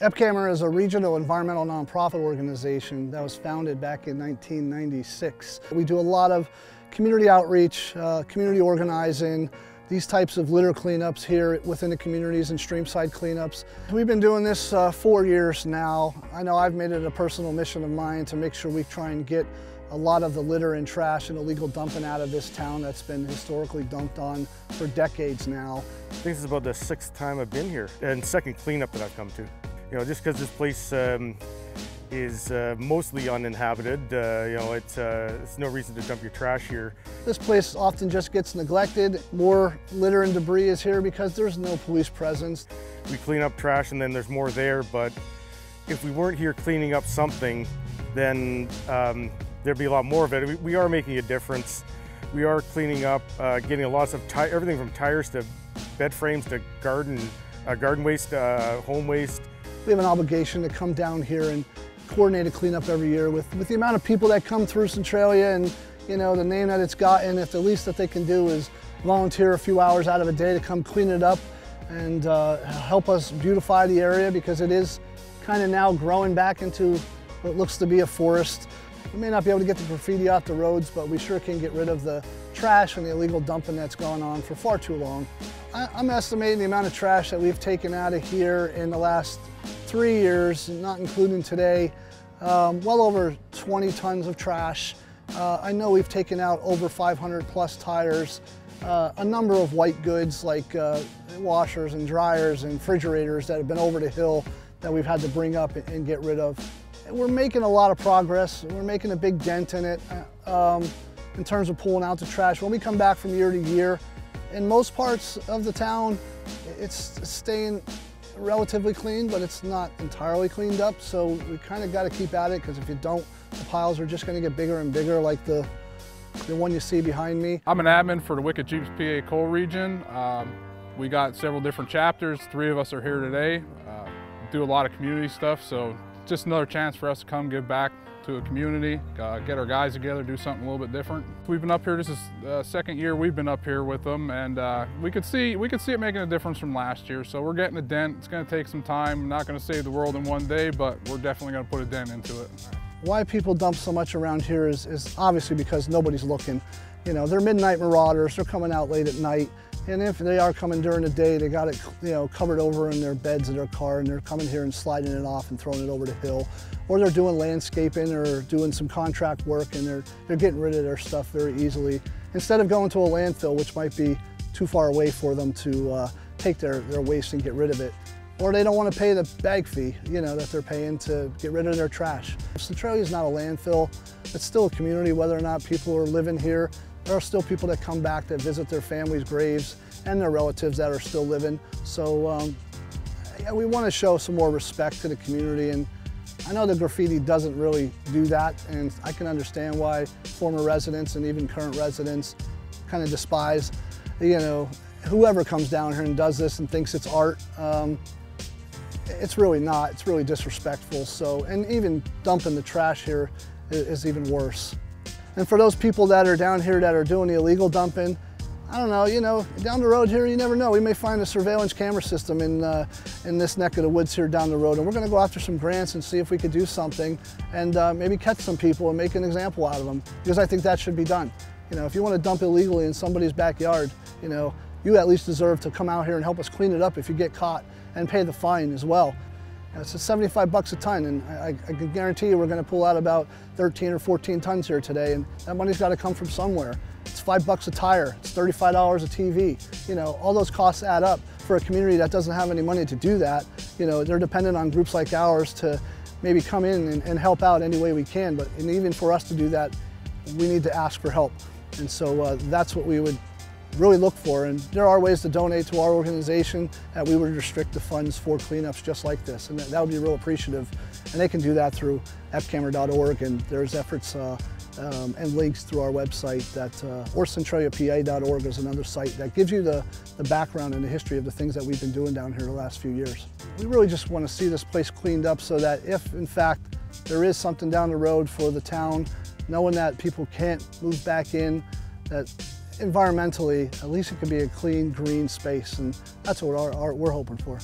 EPCAMR is a regional environmental nonprofit organization that was founded back in 1996. We do a lot of community outreach, uh, community organizing, these types of litter cleanups here within the communities and streamside cleanups. We've been doing this uh, four years now. I know I've made it a personal mission of mine to make sure we try and get a lot of the litter and trash and illegal dumping out of this town that's been historically dumped on for decades now. I think this is about the sixth time I've been here and second cleanup that I've come to you know, just because this place um, is uh, mostly uninhabited, uh, you know, it's, uh, it's no reason to dump your trash here. This place often just gets neglected. More litter and debris is here because there's no police presence. We clean up trash and then there's more there, but if we weren't here cleaning up something, then um, there'd be a lot more of it. We, we, are making a difference. We are cleaning up, uh, getting a lot of everything from tires to bed frames to garden, uh, garden waste, uh, home waste, we have an obligation to come down here and coordinate a cleanup every year with, with the amount of people that come through Centralia and you know the name that it's gotten, if the least that they can do is volunteer a few hours out of a day to come clean it up and uh, help us beautify the area because it is kind of now growing back into what looks to be a forest. We may not be able to get the graffiti off the roads, but we sure can get rid of the trash and the illegal dumping that's gone on for far too long. I'm estimating the amount of trash that we've taken out of here in the last three years, not including today, um, well over 20 tons of trash. Uh, I know we've taken out over 500 plus tires, uh, a number of white goods like uh, washers and dryers and refrigerators that have been over the hill that we've had to bring up and get rid of. We're making a lot of progress. We're making a big dent in it um, in terms of pulling out the trash. When we come back from year to year, in most parts of the town, it's staying relatively clean, but it's not entirely cleaned up. So we kind of got to keep at it because if you don't, the piles are just going to get bigger and bigger like the, the one you see behind me. I'm an admin for the Wicked Jeeps PA Coal region. Um, we got several different chapters. Three of us are here today. Uh, do a lot of community stuff, so just another chance for us to come give back to a community, uh, get our guys together, do something a little bit different. We've been up here, this is the uh, second year we've been up here with them and uh, we could see we could see it making a difference from last year. So we're getting a dent. It's gonna take some time. Not gonna save the world in one day, but we're definitely gonna put a dent into it. Why people dump so much around here is, is obviously because nobody's looking. You know, they're midnight marauders, they're coming out late at night. And if they are coming during the day, they got it you know, covered over in their beds of their car and they're coming here and sliding it off and throwing it over the hill. Or they're doing landscaping or doing some contract work and they're, they're getting rid of their stuff very easily. Instead of going to a landfill, which might be too far away for them to uh, take their, their waste and get rid of it. Or they don't want to pay the bag fee, you know, that they're paying to get rid of their trash. Centralia is not a landfill. It's still a community, whether or not people are living here there are still people that come back that visit their families' graves and their relatives that are still living. So um, yeah, we want to show some more respect to the community and I know the graffiti doesn't really do that and I can understand why former residents and even current residents kind of despise, you know, whoever comes down here and does this and thinks it's art. Um, it's really not, it's really disrespectful. So, and even dumping the trash here is, is even worse. And for those people that are down here that are doing the illegal dumping, I don't know, you know, down the road here, you never know. We may find a surveillance camera system in, uh, in this neck of the woods here down the road. And we're gonna go after some grants and see if we could do something and uh, maybe catch some people and make an example out of them because I think that should be done. You know, if you wanna dump illegally in somebody's backyard, you know, you at least deserve to come out here and help us clean it up if you get caught and pay the fine as well. It's 75 bucks a ton, and I, I can guarantee you we're going to pull out about 13 or 14 tons here today, and that money's got to come from somewhere. It's five bucks a tire, it's $35 a TV. You know, all those costs add up for a community that doesn't have any money to do that. You know, they're dependent on groups like ours to maybe come in and, and help out any way we can, but and even for us to do that, we need to ask for help. And so uh, that's what we would really look for. And there are ways to donate to our organization that we would restrict the funds for cleanups just like this. And that, would be real appreciative. And they can do that through epcamr.org and there's efforts uh, um, and links through our website that, uh, or centraliapa.org is another site that gives you the, the background and the history of the things that we've been doing down here the last few years. We really just want to see this place cleaned up so that if in fact there is something down the road for the town, knowing that people can't move back in, that environmentally, at least it could be a clean, green space, and that's what our, we're hoping for.